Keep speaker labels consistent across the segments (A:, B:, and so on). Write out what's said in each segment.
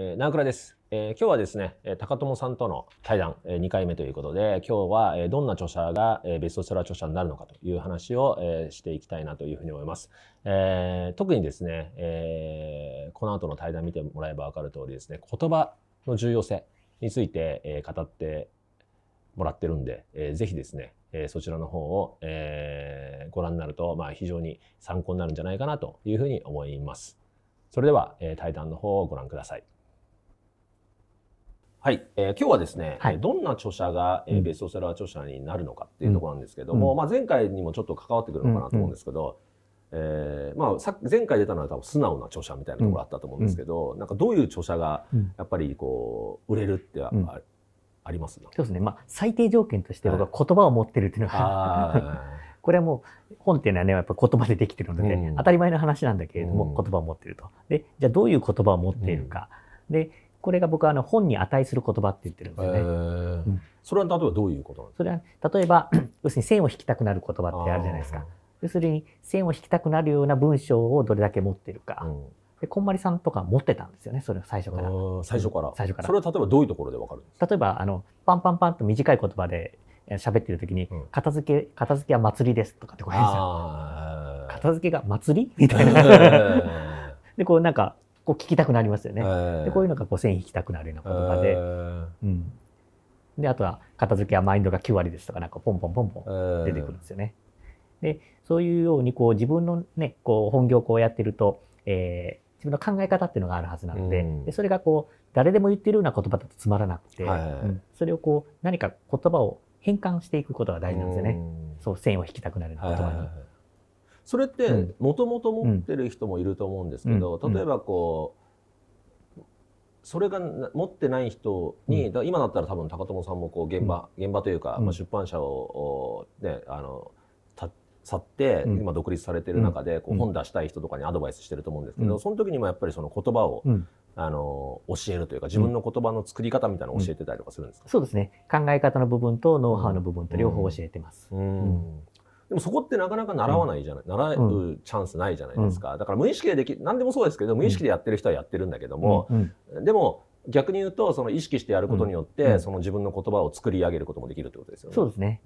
A: えー、ナクラです、えー、今日はですね、高友さんとの対談、えー、2回目ということで、今日は、えー、どんな著者が、えー、ベストセラー著者になるのかという話を、えー、していきたいなというふうに思います。えー、特にですね、えー、この後の対談見てもらえばわかる通りですね、言葉の重要性について、えー、語ってもらってるんで、えー、ぜひですね、えー、そちらの方を、えー、ご覧になると、まあ、非常に参考になるんじゃないかなというふうに思います。それでは、えー、対談の方をご覧ください。はい、えー、今日はですね、はい、どんな著者が、えー、ベストセラー著者になるのかっていうところなんですけども、うん、まあ、前回にもちょっと関わってくるのかなと思うんですけど、うんうん、えー、まあ、さ前回出たのは多分素直な著者みたいなところあったと思うんですけど、うん、なんかどういう著者がやっぱりこう売れるってあ,、あります
B: そうですね、まあ、最低条件として僕は言葉を持ってるっていうのが、はい、これはもう本っていうのはねやっぱ言葉でできてるので、うん、当たり前の話なんだけれども、言葉を持ってると。でじゃあどういう言葉を持っているか。でこれが僕はあの本に値する言葉って言ってるんですよね。
A: うん、それは例えばどういうこと
B: それは例えば 要するに線を引きたくなる言葉ってあるじゃないですか。要するに線を引きたくなるような文章をどれだけ持ってるか。うんで、こんまりさんとか持ってたんですよね、それを最初から。
A: 最初から。
B: 最初から。
A: それは例えばどういうところでわかる
B: 例えば、あの、パンパンパンと短い言葉で喋ってる時に、片付け、片付けは祭りですとかってこう言うんですよ。片付けが祭り？みたいな。で、こうなんか、こう聞きたくなりますよね。でこういうのがこう線引きたくなるような言葉で。うん、で、あとは、片付けはマインドが9割ですとか、なんかポンポンポンポン出てくるんですよね。で、そういうように、こう自分のね、こう本業をこうやってると、えー、自分の考え方っていうのがあるはずなのでうん、でそれがこう誰でも言ってるような言葉だとつまらなくて、はいはいうん、それをこう何か言葉を変換していくことが大事なんですよね。そう線を引きたくなるような言葉に。はい
A: それってもともと持ってる人もいると思うんですけど、例えばこうそれが持ってない人に、だ今だったら多分高友さんもこう現場、現場というか、まあ、出版社を、ね、あの去って、今独立されてる中でこう本出したい人とかにアドバイスしてると思うんですけど、その時にもやっぱりその言葉を、あの教えるというか自分の言葉の作り方みたいなのを教えてたりとかするんですか、
B: そうですね。考え方の部分とノウハウの部分と両方教えてます。うん
A: でもそこってなかなか習わないじゃない、うん、習うチャンスないじゃないですか、うん、だから無意識ででき何でもそうですけど無意識でやってる人はやってるんだけども、うん、でも逆に言うとその意識してやることによって、その自分の言葉を作り上げることもできるってことですよね。
B: そうですね、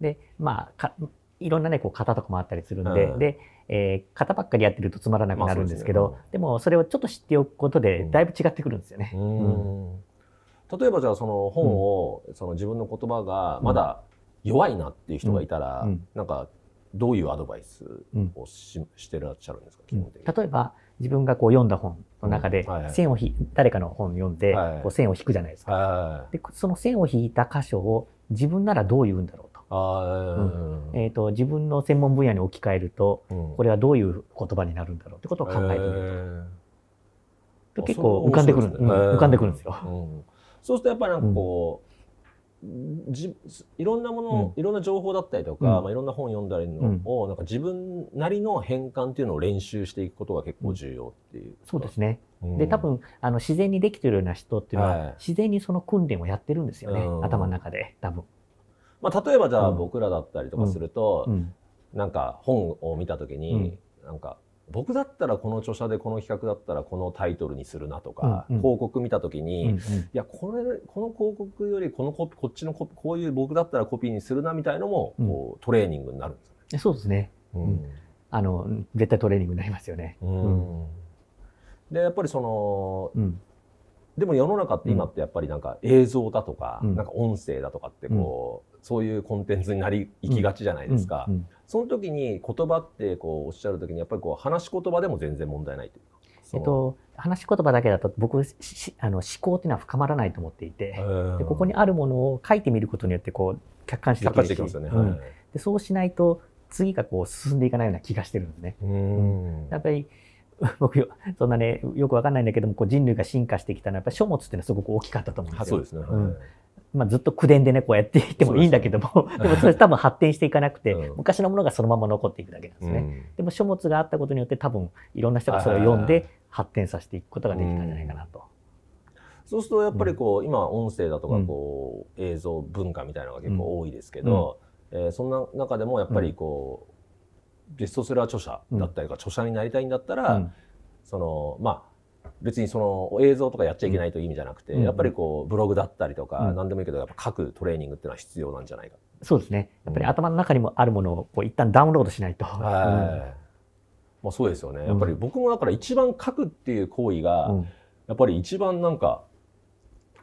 B: でまあいろんなね、こう型とかもあったりするんで、うん、で、えー、型ばっかりやってるとつまらなくなるんですけど、まあでね、でもそれをちょっと知っておくことで、だいぶ違ってくるんですよね。
A: 例えばじゃあその本を、その自分の言葉がまだ弱いなっていう人がいたら、うん、なんかどういうアドバイスをし,、してらっしゃるんですか、
B: 例えば自分がこう読んだ本の中で線を引、誰かの本を読んで、こう線を引くじゃないですか、でその線を引いた箇所を自分ならどう言うんだろううんえーと、自分の専門分野に置き換えると、うん、これはどういう言葉になるんだろうってことを考えてみると。結構浮かんでくる、浮かんでくるんですよ。
A: そうするとやっぱりなんかこう、じいろんなもの、いろんな情報だったりとか、まあ、いろんな本読んだりのを、なんか自分なりの変換っていうのを練習していくことが結構重要っていう。
B: そうですね。で多分あの自然にできてるような人っていうのは、はい、自然にその訓練をやってるんですよね、頭の中で多分。ま
A: あ、例えばじゃあ僕らだったりとかすると、うん、なんか本を見た時に、うん、なんか僕だったらこの著者でこの企画だったらこのタイトルにするなとか、うんうん、広告見た時に、うんうん、いやこれこの広告よりこのこっちのここういう僕だったらコピーにするなみたいのも、こうトレーニングになるんですよ
B: ね。そうですね、うん、あの絶対トレーニングになりますよね。
A: でやっぱりその、でも世の中って今ってやっぱりなんか映像だとか、なんか音声だとかってこう、そういうコンテンツになり行きがちじゃないですか、うん。うん、その時に言葉ってこうおっしゃる時にやっぱりこう話し言葉でも全然問題ないというか。
B: えっと、話し言葉だけだと僕あの思考っていうのは深まらないと思っていて。でここにあるものを書いてみることによってこう客観視できるし、ね。うん、でそうしないと次がこう進んでいかないような気がしてるんですね。うん。やっぱり 僕そんなねよくわかんないんだけどもこう人類が進化してきたのはやっぱり書物っていうのはすごく大きかったと思うんですよ。そうですね、うん。まあ、ずっと口伝でね、こうやっていってもいいんだけども、でもそれ多分発展していかなくて、うん、昔のものがそのまま残っていくだけなんですね。うん、でも書物があったことによって多分いろんな人がそれを読んで発展させていくことができたんじゃないかなと。
A: そうするとやっぱりこう、今音声だとかこう、映像文化みたいなのが結構多いですけど、うん、えー、そんな中でもやっぱりこう、ベストセラー著者だったりとか、著者になりたいんだったら、そのまあ別にその映像とかやっちゃいけないという意味じゃなくて、
B: うん
A: やっぱりこうブログだったりとか、
B: うん
A: 何でもいいけどやっぱ書くトレーニングっていうのは必要なんじゃないか。
B: そうですね。やっぱり頭の中にもあるものをこう一旦ダウンロードしないと。
A: はい。まあそうですよね。やっぱり僕もだから一番書くっていう行為が、
B: うん
A: やっぱり一番なんか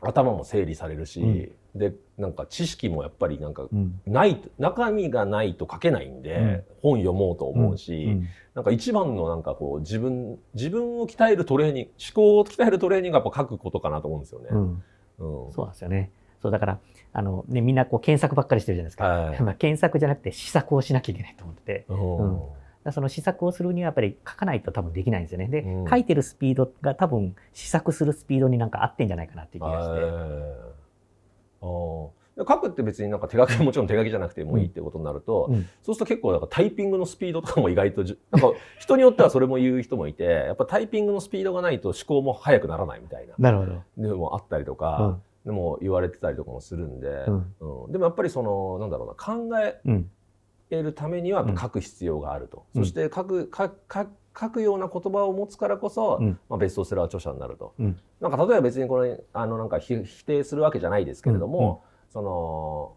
A: 頭も整理されるし、でなんか知識もやっぱりなんか
B: うん
A: ない中身がないと書けないんで、
B: うん
A: 本読もうと思うし、
B: うん
A: なんか一番のなんかこう自分自分を鍛えるトレーニング思考を鍛えるトレーニングがやっぱ書くことかなと思うんですよね。
B: うん
A: うん
B: そうなんですよね。そうだからあの、ね、みんなこう検索ばっかりしてるじゃないですか。
A: はい
B: まあ検索じゃなくて試作をしなきゃいけないと思ってて。その試作をするにはやっぱり書かないと多分できないんですよね。で、
A: うん
B: 書いてるスピードが多分試作するスピードになんか合ってんじゃないかなっていう気がして。
A: 書くって別になんか手書きもちろん手書きじゃなくてもいいってことになると、
B: うん。
A: そうすると結構なんかタイピングのスピードとかも意外と なんか人によってはそれも言う人もいてやっぱタイピングのスピードがないと思考も速くならないみたいな。
B: なるほど。
A: でもあったりと
B: う
A: か
B: ん、
A: でも言われてたりとかもするんで、
B: うん。
A: うんでもやっぱりそのなんだろうな考え
B: うん
A: るためには書く必要があると、
B: うん
A: そして書く書書書くような言葉を持つからこそ、
B: うん。
A: まあ、ベストセラー著者になると、
B: うん。
A: なんか例えば別にこれあのなんかひ否定するわけじゃないですけれども、その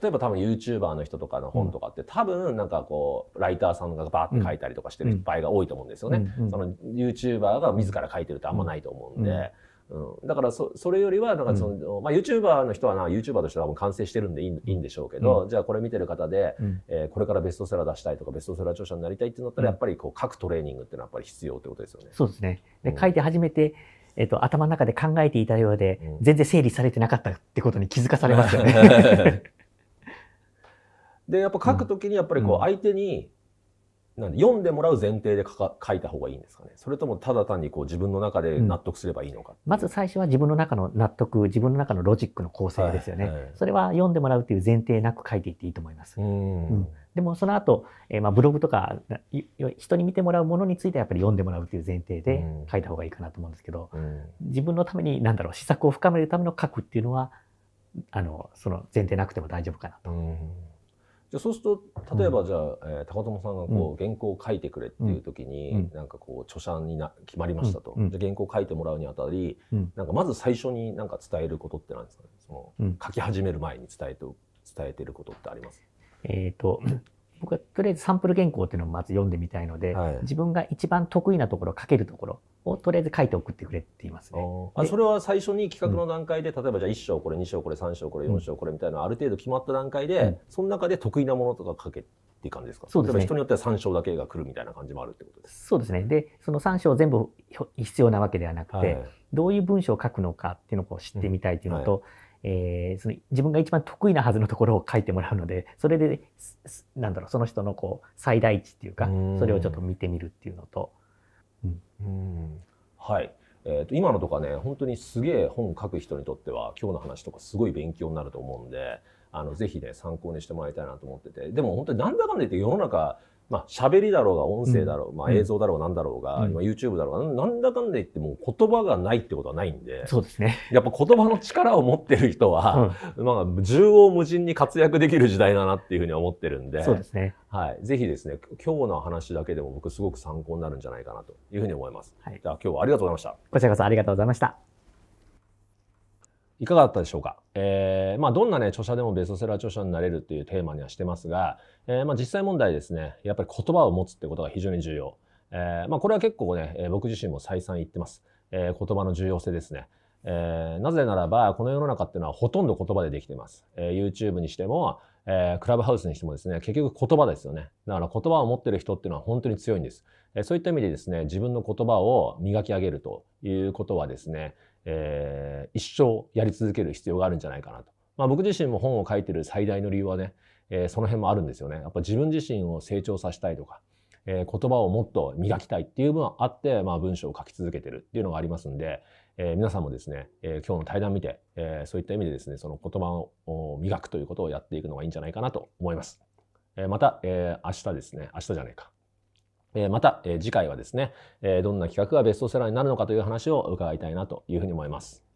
A: 例えば多分 YouTuber の人とかの本とかって、多分なんかこうライターさんがバーって書いたりとかしてる場合が多いと思うんですよね。
B: うん。うん。
A: その YouTuber が自ら書いてるってあんまないと思うんで、うん。だからそそれよりはなんかその、まあ、YouTuber の人はな YouTuber としては多分完成してるんでいいいいんでしょうけど、じゃあこれ見てる方で、
B: うん。
A: えーこれからベストセラー出したいとかベストセラー著者になりたいってなったら、
B: うん。
A: やっぱりこう書くトレーニングっていうのはやっぱり必要ってことですよね。
B: そうですね。で
A: うん。
B: 書いて初めて、えっと、頭の中で考えていたようで、
A: うん。
B: 全然整理されてなかったってことに気づかされますよね。
A: でやっぱ書くときにやっぱりこ
B: う
A: うん。相手に、なんで読んでもらう前提で書いた方がいいんですかね。それともただ単にこう自分の中で納得すればいいのか、
B: まず最初は自分の中の納得、自分の中のロジックの構成ですよね。
A: はいはい
B: それは読んでもらうという前提なく書いていっていいと思います。
A: うん。
B: うん。でもその後、えーまあブログとかい人に見てもらうものについてはやっぱり読んでもらうという前提で
A: うん。
B: 書いた方がいいかなと思うんですけど、
A: うん。
B: 自分のために何だろう、施策を深めるための書くっていうのは、あの、その前提なくても大丈夫かなと。
A: うんじゃあそうすると例えばじゃあ、えー高友さんがこう原稿を書いてくれっていう時に、
B: うん。
A: なんかこう著者にな決まりましたと、
B: うん。うん。
A: じゃあ原稿を書いてもらうにあたり、
B: うん。
A: なんかまず最初になんか伝えることってなんですか？ねその、
B: うん。
A: 書き始める前に伝えて伝えてることってあります？
B: えっ、と、僕はとりあえずサンプル原稿っていうのをまず読んでみたいので、
A: はい。
B: 自分が一番得意なところ、書けるところをとりあえず書いて送ってくれって言いますね。
A: あ
B: で
A: それは最初に企画の段階で、例えばじゃあ1章これ2章これ3章これ4章これみたいなある程度決まった段階で、
B: うん。
A: その中で得意なものとか書けっていう感じですか？
B: そうですね。
A: 人によっては3章だけが来るみたいな感じもあるってことです
B: そうですね。で、その3章全部必要なわけではなくて、
A: はい。
B: どういう文章を書くのかっていうのを知ってみたいっていうのと、えーその自分が一番得意なはずのところを書いてもらうので、それで、なんだろう、その人のこう最大値っていうか
A: うん、
B: それをちょっと見てみるっていうのと、
A: うん。はい、えー、と今のとかね本当にすげえ本書く人にとっては今日の話とかすごい勉強になると思うんであのぜひね参考にしてもらいたいなと思ってて。でも本当になんだかんだ言って世の中まあ喋りだろうが音声だろう、まあ、
B: うん
A: 映像だろうがなんだろうが、
B: うん
A: 今 YouTube だろうがなんだかんだ言ってもう言葉がないってことはないんで
B: そうですね。
A: やっぱ言葉の力を持ってる人は、まあ、縦横無尽に活躍できる時代だなっていうふうに思ってるんで
B: そうですね。
A: はい、ぜひですね今日の話だけでも僕すごく参考になるんじゃないかなというふうに思います。
B: はい
A: じゃあ今日はありがとうございました。
B: こちらこそありがとうございました。
A: いかがだったでしょうか、えーまあ、どんな、ね、著者でもベストセラー著者になれるっていうテーマにはしてますが、えーまあ、実際問題ですねやっぱり言葉を持つってことが非常に重要、えーまあ、これは結構ね僕自身も再三言ってます、え言葉の重要性ですね、えなぜならばこの世の中っていうのはほとんど言葉でできてます、え YouTube にしても、えクラブハウスにしてもですね結局言葉ですよね。だから言葉を持ってる人っていうのは本当に強いんです、えそういった意味でですね自分の言葉を磨き上げるということはですねえー一生やり続ける必要があるんじゃないかなと。まあ、僕自身も本を書いてる最大の理由はね、えーその辺もあるんですよね。やっぱ自分自身を成長させたいとか、えー言葉をもっと磨きたいっていう分はあって、まあ、文章を書き続けてるっていうのがありますんで、えー皆さんもですね、えー今日の対談見て、えーそういった意味でですね、その言葉を磨くということをやっていくのがいいんじゃないかなと思います。えーまた、えー明日ですね、明日じゃないか。えまた、え次回はですね、えどんな企画がベストセラーになるのかという話を伺いたいなというふうに思います。